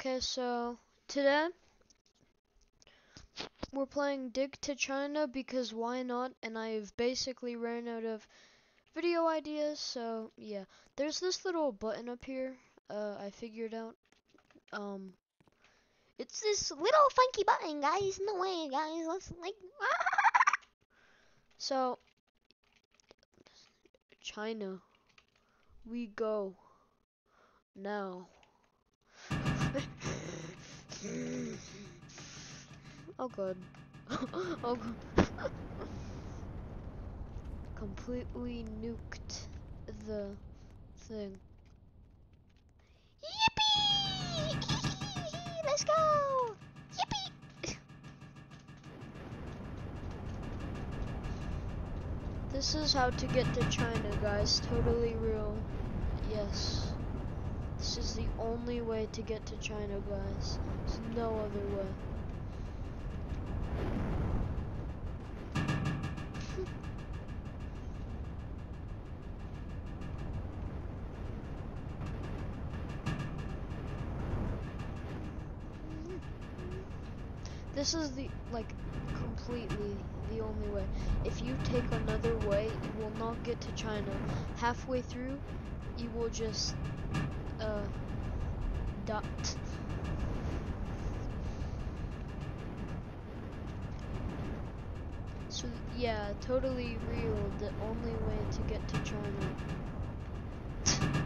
Okay, so today we're playing Dig to China because why not? And I've basically ran out of video ideas, so yeah. There's this little button up here. Uh, I figured out. Um, it's this little funky button, guys. No way, guys. Let's like. So, China, we go now. Oh god. oh god. Completely nuked the thing. Yippee! Let's go! Yippee! This is how to get to China, guys. Totally real. Yes. This is the only way to get to China, guys. There's no other way. This is the, like, completely the only way. If you take another way, you will not get to China. Halfway through, you will just, dot. So, yeah, totally real, the only way to get to China.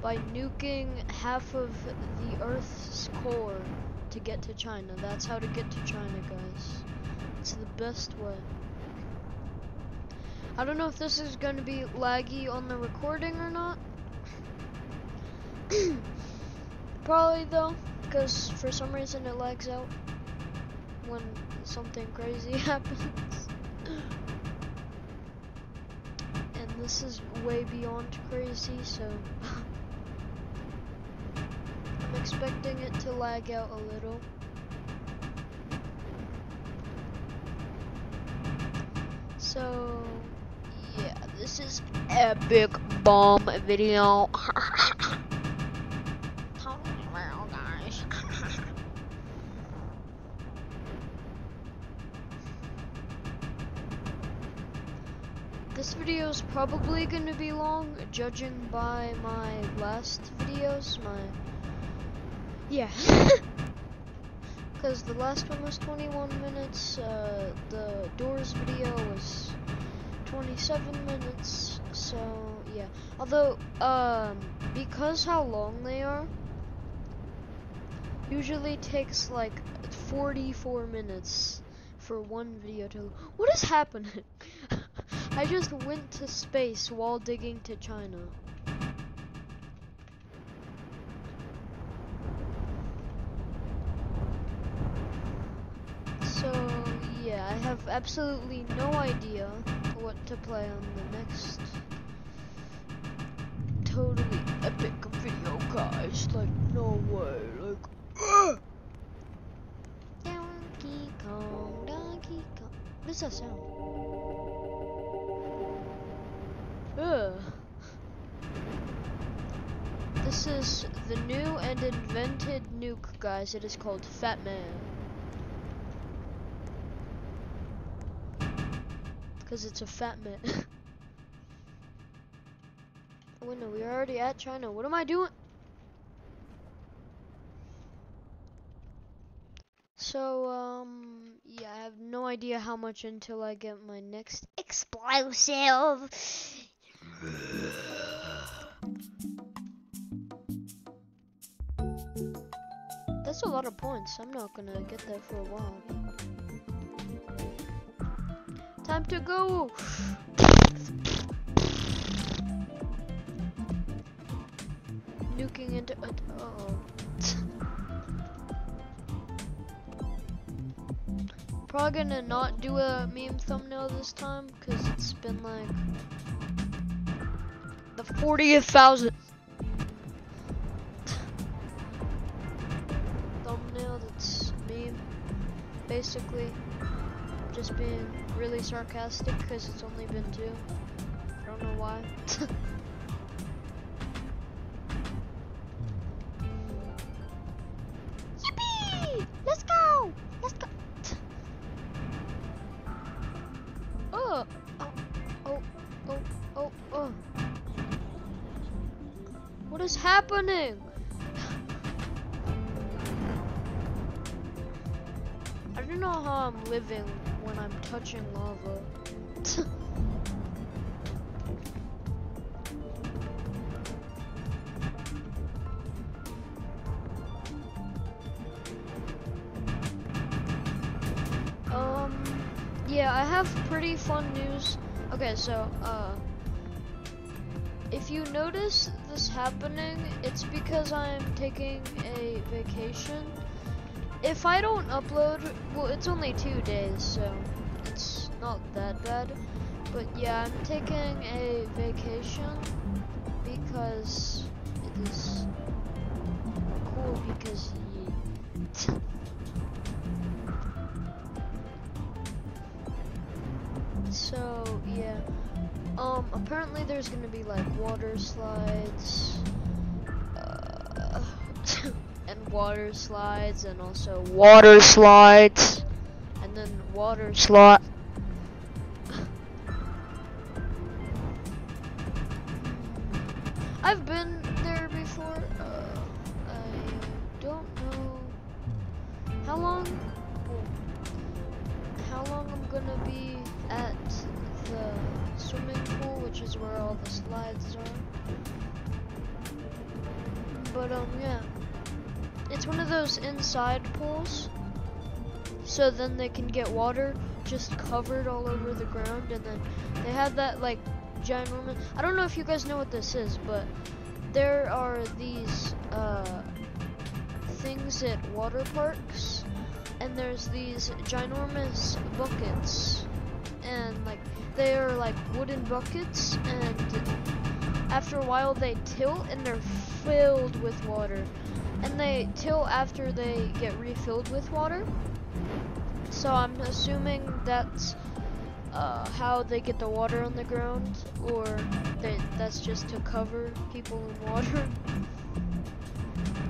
By nuking half of the Earth's core to get to China. That's how to get to China, guys. It's the best way. I don't know if this is going to be laggy on the recording or not. Probably though, because for some reason it lags out when something crazy happens. and this is way beyond crazy, so I'm expecting it to lag out a little. So, yeah, this is epic bomb video. This video is probably going to be long, judging by my last videos. My yeah, because the last one was 21 minutes. Uh, the doors video was 27 minutes. So yeah, although um, because how long they are, usually takes like 44 minutes for one video to. What is happening? I just went to space while digging to China. So, yeah, I have absolutely no idea what to play on the next totally epic video, guys. Like, no way. Like, Ugh! Donkey Kong, Donkey Kong. What is that sound? This is the new and invented nuke, guys. It is called Fat Man. Because it's a fat man. oh, no, we're already at China. What am I doing? So, um, yeah, I have no idea how much until I get my next explosive. That's a lot of points. I'm not gonna get that for a while. Time to go! Nuking into. Uh oh. Probably gonna not do a meme thumbnail this time because it's been like the 40th thousand basically just being really sarcastic because it's only been two. I don't know why. Yippee! Let's go! Let's go! oh! Oh! Oh! Oh! Oh! oh. What is happening? I'm living when I'm touching lava. um, yeah, I have pretty fun news. Okay, so, uh, if you notice this happening, it's because I'm taking a vacation. If I don't upload, well, it's only two days, so it's not that bad. But yeah, I'm taking a vacation because it is cool because so yeah. Um, apparently there's gonna be like water slides, water slides, and also water slides, and then water slide. I've been there before. Uh, I don't know how long. How long I'm gonna be at the swimming pool, which is where all the slides are. But um, yeah, it's one of those inside pools. So then they can get water just covered all over the ground, and then they have that like ginormous. I don't know if you guys know what this is, but there are these uh, things at water parks, and there's these ginormous buckets, and like they're like wooden buckets, and after a while they tilt and they're filled with water, and they till after they get refilled with water. So I'm assuming that's uh, how they get the water on the ground, or they, that's just to cover people in water.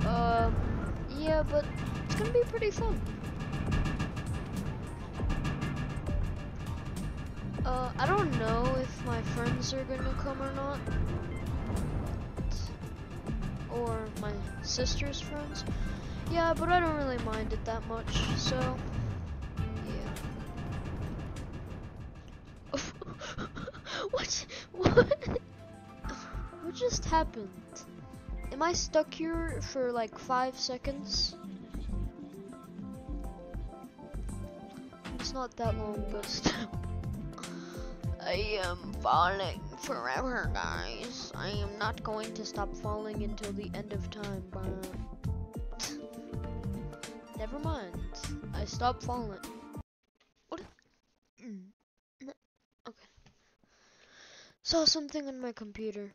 um, yeah, but it's gonna be pretty fun. Uh, I don't know if my friends are gonna come or not. Or my sister's friends. Yeah, but I don't really mind it that much, so what? What? What just happened? Am I stuck here for like five seconds? It's not that long, but still. I am falling forever, guys. I am not going to stop falling until the end of time, but... Never mind. I stopped falling. What? Mm. Okay. Saw something on my computer.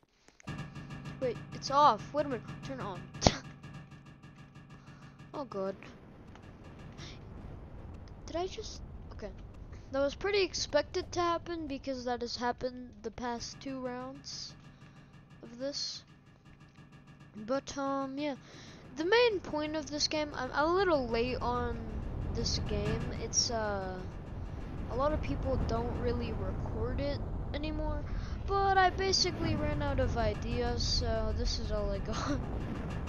Wait, it's off. Wait a minute. Turn it on. oh god. Did I just... That was pretty expected to happen because that has happened the past two rounds of this. But, um, yeah. The main point of this game, I'm a little late on this game. It's, uh, a lot of people don't really record it anymore. But I basically ran out of ideas, so this is all I got.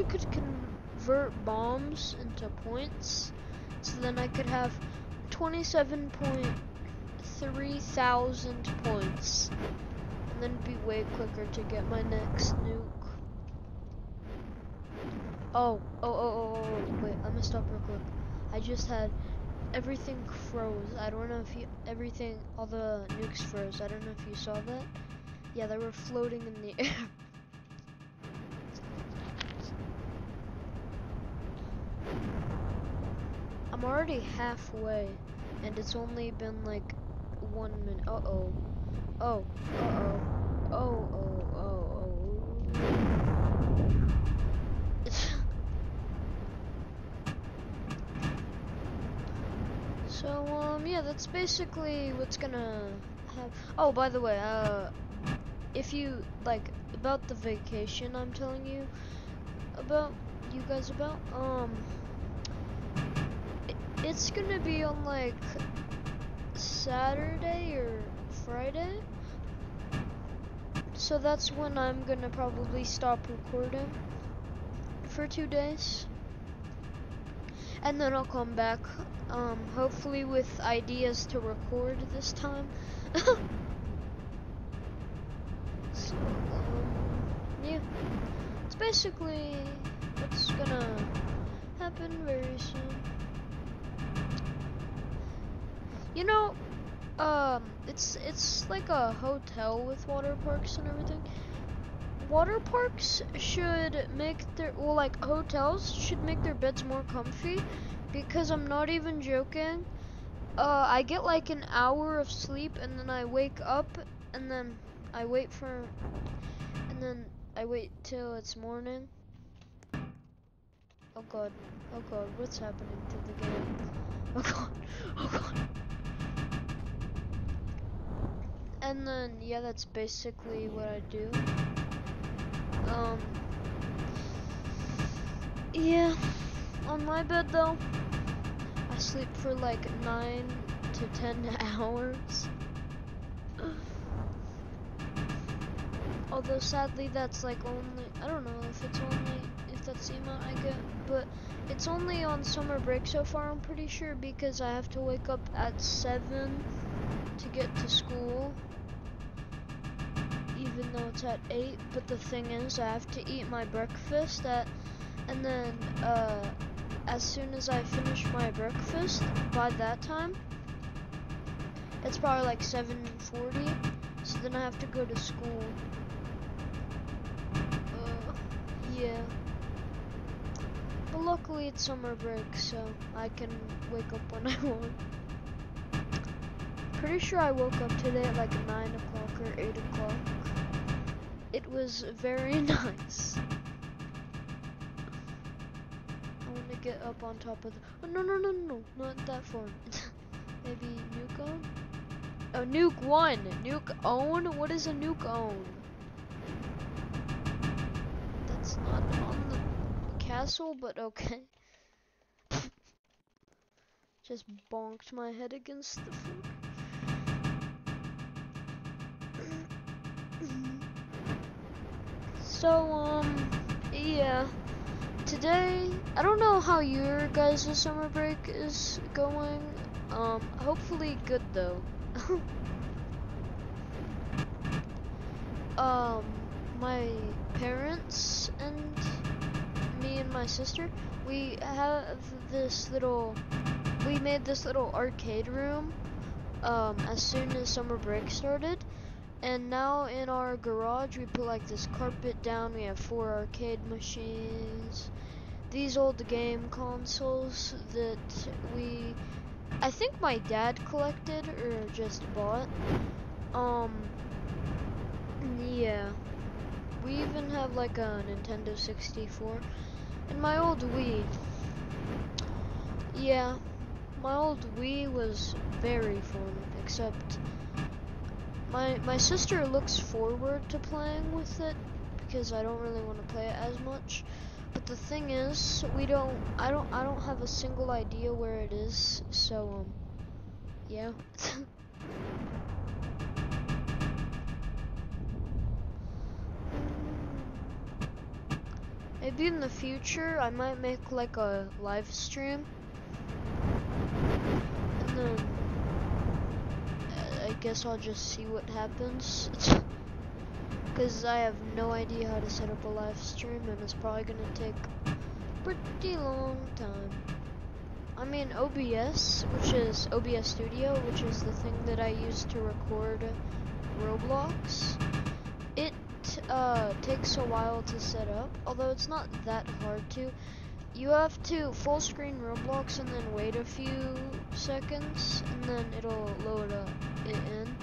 you could convert bombs into points, so then I could have 27.3 thousand points, and then be way quicker to get my next nuke. Oh, oh, oh, oh, oh, wait, me stop real quick. I just had everything froze. I don't know if you, everything, all the nukes froze. I don't know if you saw that. Yeah, they were floating in the air. I'm already halfway, and it's only been like one minute. Uh oh. Oh. Uh oh. Oh. Oh. Oh. Oh. so um, yeah, that's basically what's gonna have. Oh, by the way, uh, if you like about the vacation, I'm telling you about you guys about um it's gonna be on like Saturday or Friday. So that's when I'm gonna probably stop recording for two days. And then I'll come back, um, hopefully with ideas to record this time. so, um, yeah. It's basically what's gonna happen very soon. You know, um, it's it's like a hotel with water parks and everything. Water parks should make their well, like hotels should make their beds more comfy, because I'm not even joking. Uh, I get like an hour of sleep and then I wake up and then I wait for, and then I wait till it's morning. Oh god, oh god, what's happening to the game? Oh god, oh god. And then, yeah, that's basically what I do. Um, yeah, on my bed though, I sleep for like 9 to 10 hours. Although sadly that's like only, I don't know if it's only, if that's the amount I get, but it's only on summer break so far I'm pretty sure because I have to wake up at 7 to get to school though it's at 8 but the thing is I have to eat my breakfast at and then uh, as soon as I finish my breakfast by that time it's probably like 7.40 so then I have to go to school. Uh, yeah. But luckily it's summer break so I can wake up when I want. Pretty sure I woke up today at like 9 o'clock or 8 o'clock it was very nice. I want to get up on top of the. Oh, no, no, no, no, not that far. Maybe nuke own? Oh, nuke one. Nuke own? What is a nuke own? That's not on the castle, but okay. Just bonked my head against the floor. So, um, yeah. Today, I don't know how your guys' summer break is going. Um, hopefully good though. um, my parents and me and my sister, we have this little, we made this little arcade room, um, as soon as summer break started and now in our garage, we put like this carpet down. We have four arcade machines. These old game consoles that we, I think my dad collected or just bought. Um, yeah. We even have like a Nintendo 64. And my old Wii. Yeah. My old Wii was very fun, except my my sister looks forward to playing with it because I don't really want to play it as much. But the thing is, we don't I don't I don't have a single idea where it is. So um yeah. Maybe in the future I might make like a live stream. And then guess I'll just see what happens. Because I have no idea how to set up a live stream and it's probably going to take pretty long time. I mean OBS, which is OBS Studio, which is the thing that I use to record Roblox. It uh, takes a while to set up, although it's not that hard to. You have to full screen Roblox and then wait a few seconds and then it'll load up it in.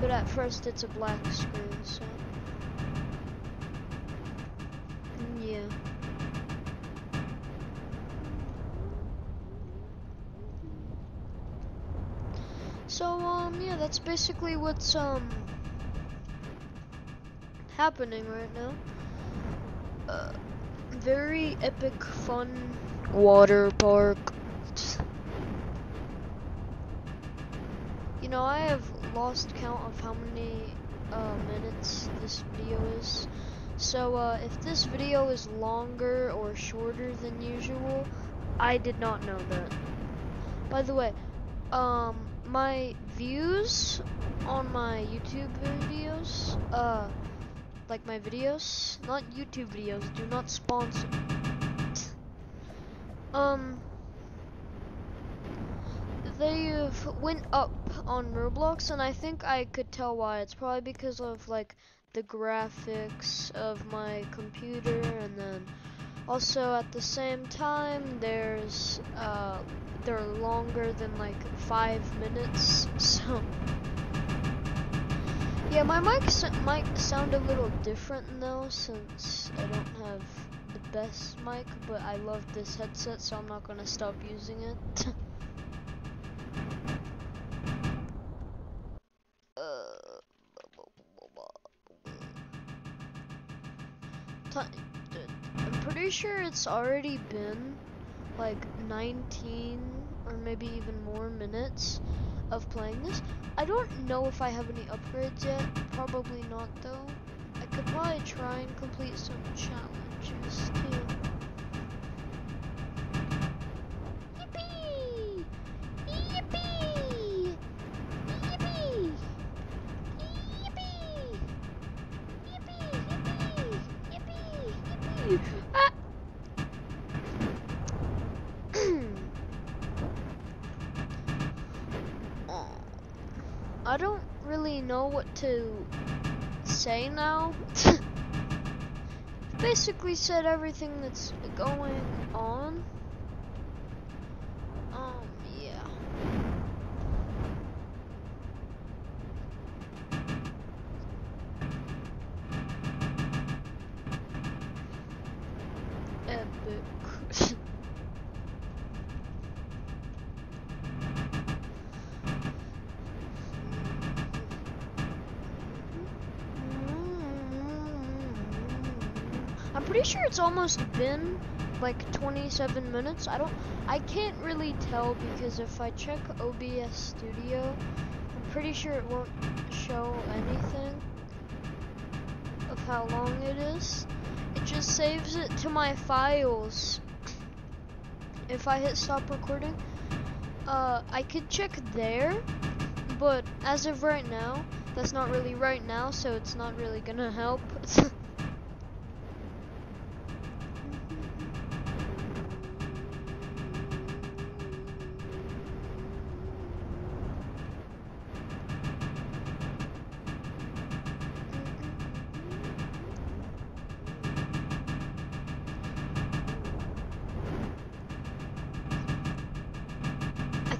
But at first it's a black screen, so. Yeah. So, um, yeah, that's basically what's, um, happening right now. Uh, very epic, fun water park know, I have lost count of how many uh, minutes this video is. So uh, if this video is longer or shorter than usual, I did not know that. By the way, um, my views on my YouTube videos, uh, like my videos, not YouTube videos, do not sponsor. Um, they've went up on Roblox, and I think I could tell why. It's probably because of like the graphics of my computer, and then also at the same time, there's uh, they're longer than like five minutes, so. Yeah, my mic might sound a little different though, since I don't have the best mic, but I love this headset, so I'm not gonna stop using it. I'm pretty sure it's already been like 19 or maybe even more minutes of playing this. I don't know if I have any upgrades yet. Probably not though. I could probably try and complete some challenges too. Uh, I don't really know what to say now. Basically said everything that's going on. Um, yeah. Epic. I'm pretty sure it's almost been like 27 minutes. I don't, I can't really tell because if I check OBS Studio, I'm pretty sure it won't show anything of how long it is. It just saves it to my files. If I hit stop recording, uh, I could check there, but as of right now, that's not really right now, so it's not really gonna help.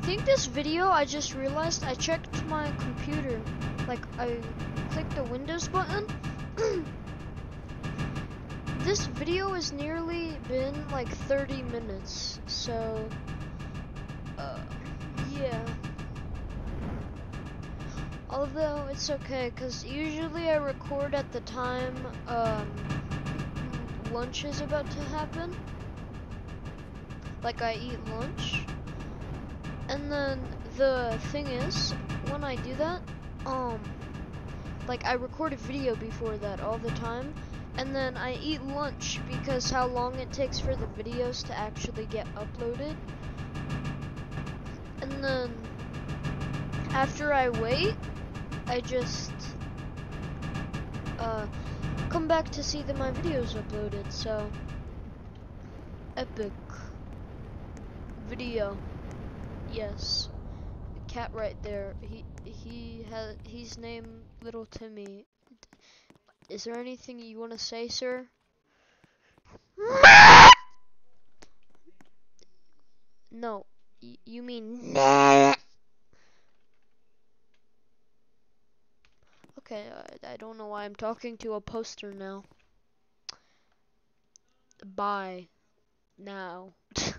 think this video, I just realized I checked my computer. Like, I clicked the Windows button. this video has nearly been like 30 minutes, so, uh, yeah. Although, it's okay, because usually I record at the time, um, lunch is about to happen. Like, I eat lunch. And then the thing is, when I do that, um, like I record a video before that all the time, and then I eat lunch because how long it takes for the videos to actually get uploaded. And then after I wait, I just uh, come back to see that my videos uploaded. So epic video. Yes. Cat right there. He he has he's named Little Timmy. Is there anything you want to say, sir? No. You mean Okay, I, I don't know why I'm talking to a poster now. Bye. Now.